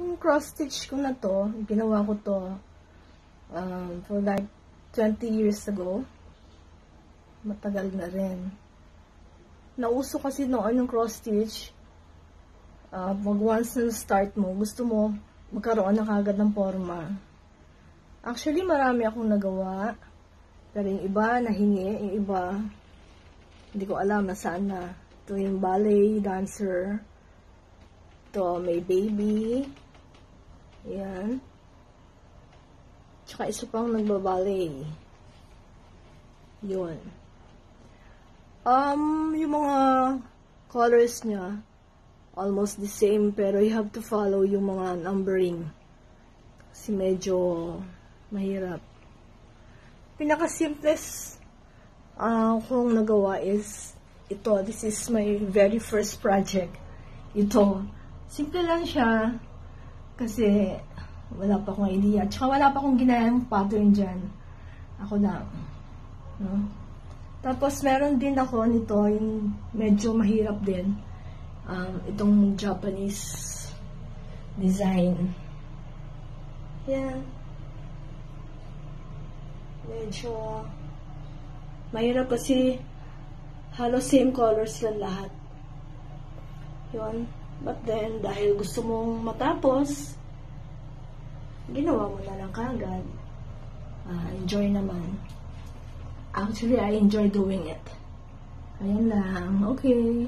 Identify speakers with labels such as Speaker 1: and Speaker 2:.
Speaker 1: Itong cross stitch ko na to, ginawa ko to um, for like 20 years ago. Matagal na rin. Nauso kasi noon yung cross stitch. Uh, pag once na start mo, gusto mo magkaroon na kagad ng forma. Actually, marami akong nagawa. Pero yung iba, nahingi. Yung iba, hindi ko alam na saan na. Ito yung ballet dancer. Ito, may baby. Ayan. Tsaka isa pang nagbaballet. Yun. Um, yung mga colors niya, almost the same, pero you have to follow yung mga numbering. Kasi medyo mahirap. Pinaka-simplest uh, kong nagawa is ito. This is my very first project. Ito. Simple lang siya. Kasi wala pa akong idea. Tsaka wala pa akong ginayang pattern dyan. Ako lang. No? Tapos meron din ako nito, yung medyo mahirap din. Um, itong Japanese design. Yan. Medyo mahirap kasi halos same colors lang lahat. Yun. But then, dahil gusto mong matapos, ginawa mo na lang kagad. Uh, enjoy naman. Actually, I enjoy doing it. Ayan lang. Okay.